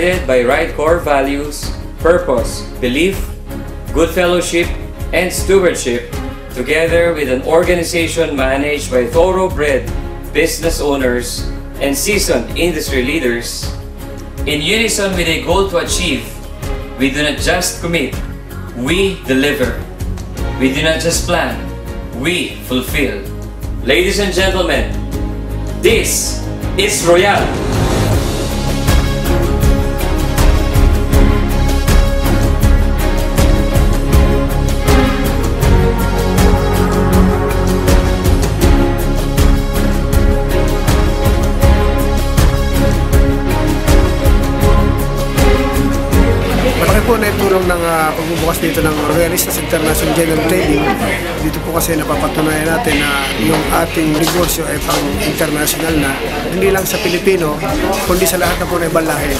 guided by right core values, purpose, belief, good fellowship, and stewardship, together with an organization managed by thoroughbred business owners and seasoned industry leaders, in unison with a goal to achieve, we do not just commit, we deliver. We do not just plan, we fulfill. Ladies and gentlemen, this is Royal. Itulong ng uh, pagbubukas dito ng Royalistas International General Trading. Dito po kasi napapatunayan natin na yung ating negosyo ay pang international na, hindi lang sa Pilipino, kundi sa lahat na po na ibang lahi.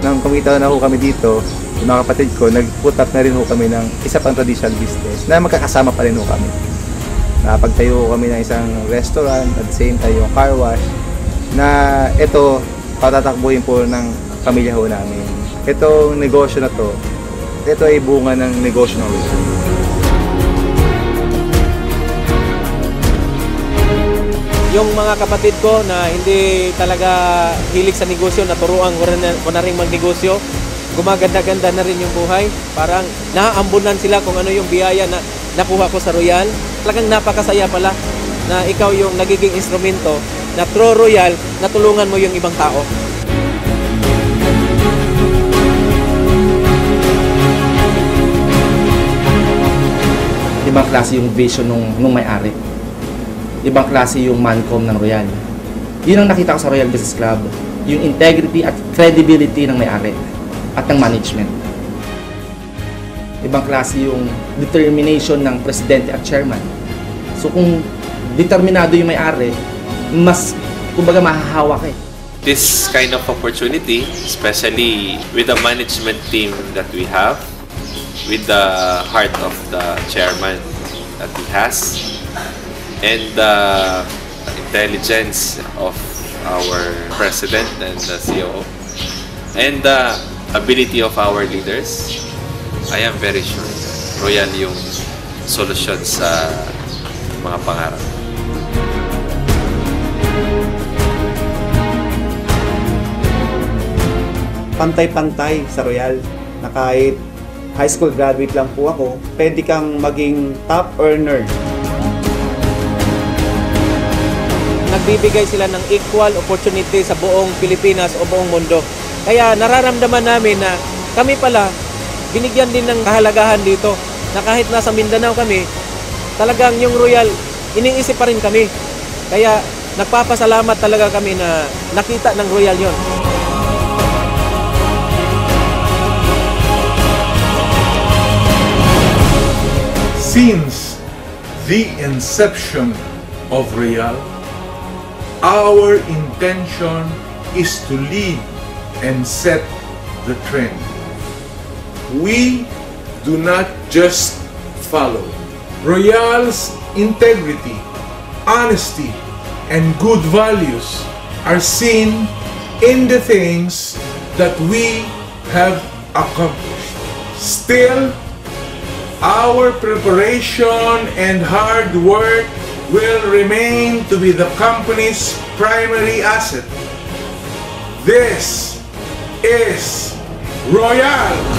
Nang kumita na ho kami dito, yung mga kapatid ko, nag-put na rin ho kami ng isa pang traditional business na magkakasama pa rin ho kami. Napagtayo kami ng isang restaurant at same time yung car wash na ito patatakbuhin po ng pamilya ho namin. Itong negosyo na to, ito ay bunga ng negosyo ng Rizal. yung mga kapatid ko na hindi talaga hilig sa negosyo, naturuan ko, rin, ko na rin magnegosyo, gumaganda-ganda na rin yung buhay. Parang naaambunan sila kung ano yung biyaya na nakuha ko sa Royal. Talagang napakasaya pala na ikaw yung nagiging instrumento na through Royal, natulungan mo yung ibang tao. ibang klase yung vision nung, nung may-ari. Ibang klase yung mancom ng Royal. Yun ang nakita ko sa Royal Business Club. Yung integrity at credibility ng may-ari at ng management. Ibang klase yung determination ng presidente at chairman. So kung determinado yung may-ari, mas kumbaga mahahawak eh. this kind of opportunity, especially with the management team that we have, with the heart of the chairman that he has, and the intelligence of our president and the COO, and the ability of our leaders, I am very sure that Royal yung solusyon sa mga pangarap. pantay-pantay sa Royal na kahit high school graduate lang po ako, pwede kang maging top earner. nagbibigay sila ng equal opportunity sa buong Pilipinas o buong mundo. Kaya nararamdaman namin na kami pala, binigyan din ng kahalagahan dito na kahit nasa Mindanao kami, talagang yung Royal, iniisip pa rin kami. Kaya nagpapasalamat talaga kami na nakita ng Royal yon. Since the inception of Real, our intention is to lead and set the trend. We do not just follow. Royal's integrity, honesty, and good values are seen in the things that we have accomplished. Still, our preparation and hard work will remain to be the company's primary asset. This is Royal.